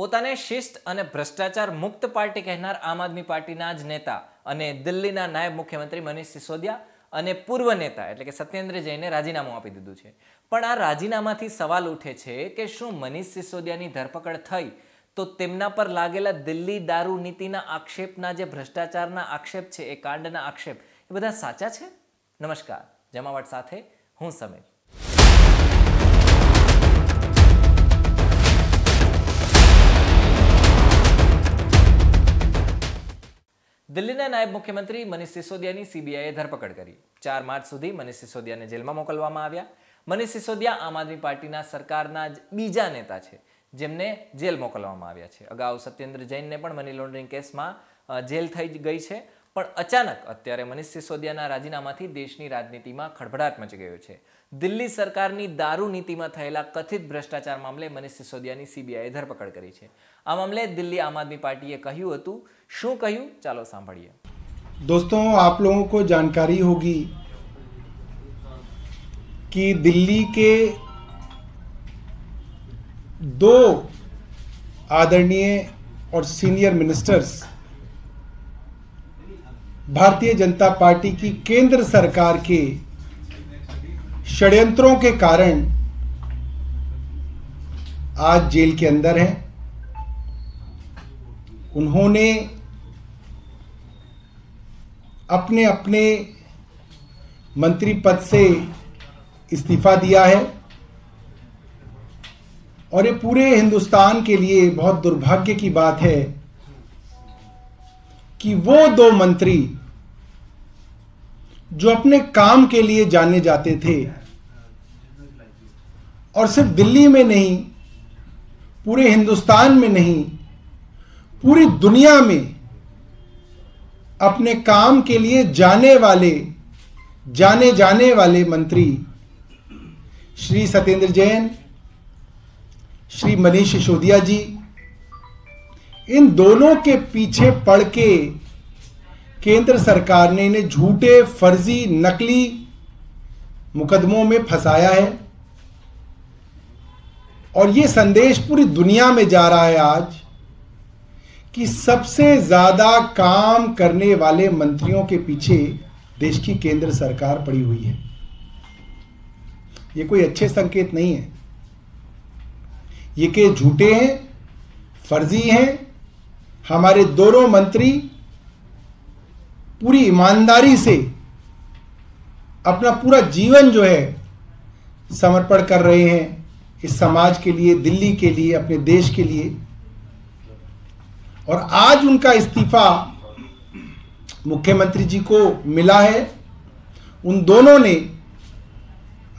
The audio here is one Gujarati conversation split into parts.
પોતાને શિસ્ત અને ભ્રષ્ટાચાર મુક્ત પાર્ટી કહેનાર આમ આદમી પાર્ટીના જ નેતા અને દિલ્હીના નાયબ મુખ્યમંત્રી મનીષ સિસોદિયા અને પૂર્વ નેતા એટલે કે સત્યેન્દ્ર જૈને રાજીનામું આપી દીધું છે. પણ આ રાજીનામાથી સવાલ ઉઠે છે કે શું મનીષ સિસોદિયાની ધરપકડ થઈ તો તેમના પર લાગેલા દિલ્હી દારૂ નીતિના આક્ષેપના જે ભ્રષ્ટાચારના આક્ષેપ છે, એ કાંડના આક્ષેપ, એ બધા સાચા છે? નમસ્કાર, જમાવટ સાથે હું સમીર. દિલ્હીના નાયબ મુખ્યમંત્રી મનીષ સિસોદિયાની સીબીઆઈએ ધરપકડ કરી. ચાર માર્ચ સુધી મનીષ સિસોદિયાને જેલમાં મોકલવામાં આવ્યા. મનીષ સિસોદિયા આમ આદમી પાર્ટીના સરકારના જ બીજા નેતા છે, જેમને જેલ મોકલવામાં આવ્યા છે. અગાઉ સત્યેન્દ્ર જૈનને પણ મની લોન્ડરિંગ કેસમાં જેલ થઈ ગઈ છે. પણ અચાનક અત્યારે મનીષ સિસોદિયાના રાજીનામાથી દેશની રાજનીતિમાં ખળભળાટ મચી ગયો છે દિલ્હી સરકારની દારૂ નીતિમાં થયેલા કથિત ભ્રષ્ટાચાર મામલે મનીષ સિસોદિયાની સીબીઆઈએ ધરપકડ કરી છે આ મામલે દિલ્હી આમ આદમી પાર્ટીએ કહ્યું હતું શું કહ્યું ચાલો સાંભળીએ दोस्तों आप लोगों को जानकारी होगी कि दिल्ली के दो आदरणीय और senior ministers Bharatiya Janata party की केंद्र सरकार के षड्यंत्रों के कारण आज जेल के अंदर हैं। उन्होंने अपने अपने मंत्री पद से इस्तीफा दिया है और ये पूरे हिंदुस्तान के लिए बहुत दुर्भाग्य की बात है कि वो दो मंत्री जो अपने काम के लिए जाने जाते थे और सिर्फ़ दिल्ली में नहीं, पूरे हिंदुस्तान में नहीं, पूरी दुनिया में अपने काम के लिए जाने वाले, जाने जाने वाले मंत्री श्री सत्येंद्र जैन, श्री मनीष सिसोदिया जी इन दोनों के पीछे पड़ के केंद्र सरकार ने इन्हें झूठे, फर्जी, नकली मुकदमों में फंसाया है। और ये संदेश पूरी दुनिया में जा रहा है आज कि सबसे ज़्यादा काम करने वाले मंत्रियों के पीछे देश की केंद्र सरकार पड़ी हुई है। ये कोई अच्छे संकेत नहीं है। ये के झूठे हैं, फर्जी हैं हमारे दोनों मंत्री पूरी ईमानदारी से अपना पूरा जीवन जो है समर्पण कर रहे हैं इस समाज के लिए, दिल्ली के लिए, अपने देश के लिए। और आज उनका इस्तीफा मुख्यमंत्री जी को मिला है। उन दोनों ने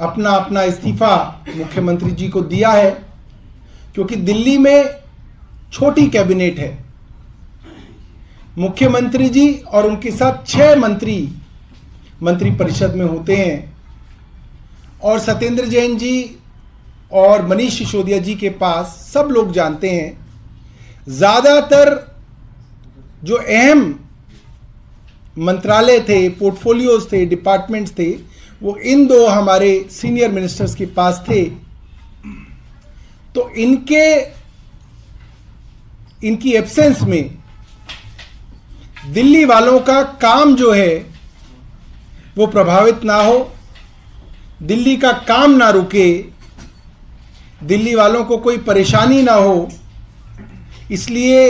अपना अपना इस्तीफा मुख्यमंत्री जी को दिया है, क्योंकि दिल्ली में छोटी कैबिनेट है। मुख्यमंत्री जी और उनके साथ छह मंत्री मंत्री परिषद में होते हैं। और सत्येंद्र जैन जी और मनीष सिसोदिया जी के पास सब लोग जानते हैं। ज़्यादातर जो अहम मंत्रालय थे, पोर्टफोलियोज थे, डिपार्टमेंट्स थे, वो इन दो हमारे सीनियर मिनिस्टर्स के पास थे। तो इनके, इनकी एब्सेंस में दिल्ली वालों का काम जो है, वो प्रभावित ना हो, दिल्ली का काम ना रुके, दिल्ली वालों को कोई परेशानी ना हो, इसलिए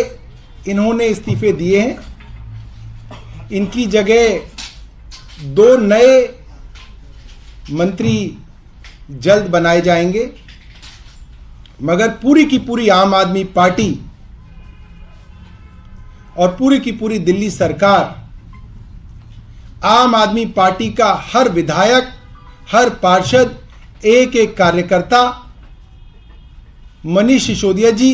इन्होंने इस्तीफे दिए हैं। इनकी जगह दो नए मंत्री जल्द बनाए जाएँगे, मगर पूरी की पूरी आम आदमी पार्टी और पूरी की पूरी दिल्ली सरकार आम आदमी पार्टी का हर विधायक हर पार्षद एक एक कार्यकर्ता मनीष सिसोदिया जी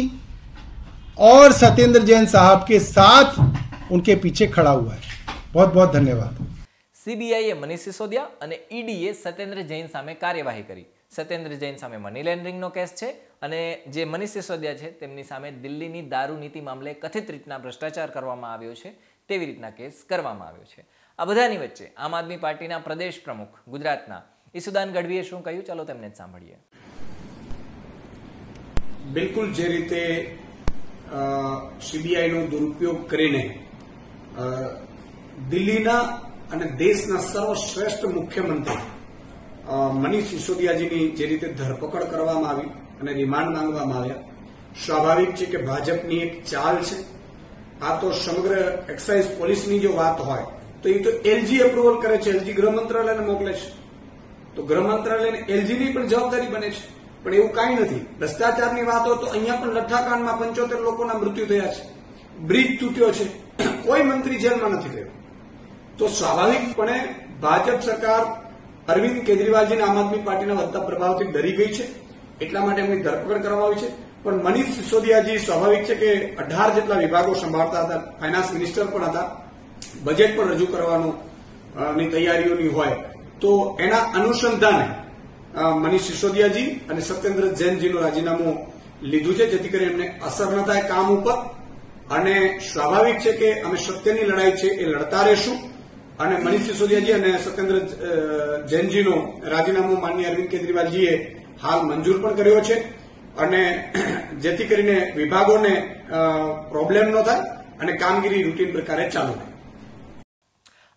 और सत्येंद्र जैन साहब के साथ उनके पीछे खड़ा हुआ है बहुत बहुत धन्यवाद સીબીઆઈએ મનીષ સિસોદિયા અને ઈડીએ સત્યેન્દ્ર જૈન સામે કાર્યવાહી કરી સત્યેન્દ્ર જૈન સામે મની લેન્ડરિંગનો કેસ છે અને જે મનીષ સિસોદિયા છે, તેમની સામે દિલ્હીની દારૂ નીતિ મામલે કથિત રીતના ભ્રષ્ટાચાર કરવામાં આવ્યો છે, તેવી રીતના કેસ કરવામાં આવ્યો છે. આ બધાની વચ્ચે આમ આદમી પાર્ટીના પ્રદેશ પ્રમુખ ગુજરાતના ઈસુદાન ગઢવીએ શું કહ્યું? ચાલો તેમને સાંભળીએ. બિલકુલ જે રીતે સીબીઆઈનો દુરુપયોગ કરીને દિલ્હીના અને દેશના સર્વશ્રેષ્ઠ મુખ્યમંત્રી મનીષ સિસોદિયાજીની જે રીતે ધરપકડ કરવામાં આવી અને રિમાન્ડ માંગવામાં આવ્યા. સ્વાભાવિક છે કે ભાજપની એક ચાલ છે. આ તો સમગ્ર એક્સાઇઝ પોલીસની જો વાત હોય, તો એ તો એલજી એપ્રુવલ કરે છે. એલજી ગૃહ મંત્રાલયને મોકલે છે. તો ગૃહ મંત્રાલયને એલજીની પણ જવાબદારી બને છે. પણ એવું કાંઈ નથી. ભ્રષ્ટાચારની વાત હોય તો અહીંયા પણ લઠ્ઠાકાંડમાં પંચોતેર લોકોના મૃત્યુ થયા છે. બ્રિજ તૂટ્યો છે. કોઈ મંત્રી જેલમાં નથી ગયો. તો સ્વાભાવિકપણે ભાજપ સરકાર અરવિંદ કેજરીવાલજીને આમ આદમી પાર્ટીના વધતા પ્રભાવથી ડરી ગઈ છે. એટલા માટે એમની ધરપકડ કરવામાં આવી છે. પણ મનીષ સિસોદિયાજી સ્વાભાવિક છે કે અઢાર જેટલા વિભાગો સંભાળતા હતા ફાઇનાન્સ મિનિસ્ટર પણ હતા બજેટ પણ રજૂ કરવાનું તૈયારીઓની હોય. તો એના અનુસંધાને મનીષ સિસોદિયાજી અને સત્યેન્દ્ર જૈનજીનું રાજીનામું લીધું છે, જેથી કરી એમને અસર ન થાય કામ ઉપર. અને સ્વાભાવિક છે કે અમે સત્યની લડાઈ છે, એ લડતા રહેશું. અને મનીષ સિસોદિયાજી અને સત્યેન્દ્ર જૈનજીનું રાજીનામું માનનીય અરવિંદ કેજરીવાલજીએ હાલ મંજૂર પણ કર્યો છે અને જેથી કરીને વિભાગોને પ્રોબ્લેમ ન થાય અને કામગીરી રૂટીન પ્રકારે ચાલુ રહે.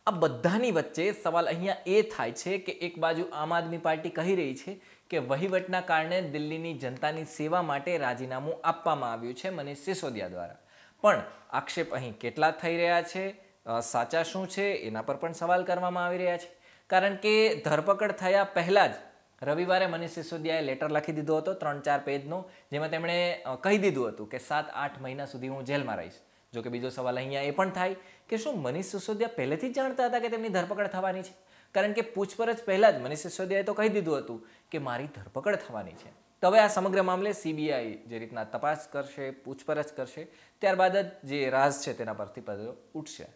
આ બધાની વચ્ચે સવાલ અહીંયા એ થાય છે કે એક બાજુ આમ આદમી પાર્ટી કહી રહી છે કે વહીવટના કારણે દિલ્હીની જનતાની સેવા માટે રાજીનામું આપવામાં આવ્યું છે મનીષ સિસોદિયા દ્વારા. પણ આક્ષેપ અહીં કેટલા થઈ રહ્યા છે? સાચા શું છે? એના પર પણ સવાલ કરવામાં આવી રહ્યા છે. કારણ કે ધરપકડ થયા પહેલા જ રવિવારે મનીષ સિસોદિયાએ લેટર લખી દીધો હતો, ત્રણ ચાર પેજનો, જેમાં તેમણે કહી દીધું હતું કે સાત આઠ મહિના સુધી હું જેલમાં રહીશ. જો કે બીજો સવાલ અહીંયા એ પણ થાય કે શું મનીષ સિસોદિયા પહેલેથી જ જાણતા હતા કે તેમની ધરપકડ થવાની છે? કારણ કે પૂછપરછ પહેલાં જ મનીષ સિસોદિયાએ તો કહી દીધું હતું કે મારી ધરપકડ થવાની છે. તો હવે આ સમગ્ર મામલે સીબીઆઈ જે રીતના તપાસ કરશે, પૂછપરછ કરશે, ત્યારબાદ જ જે રાજ છે તેના પરથી પદો ઉઠશે.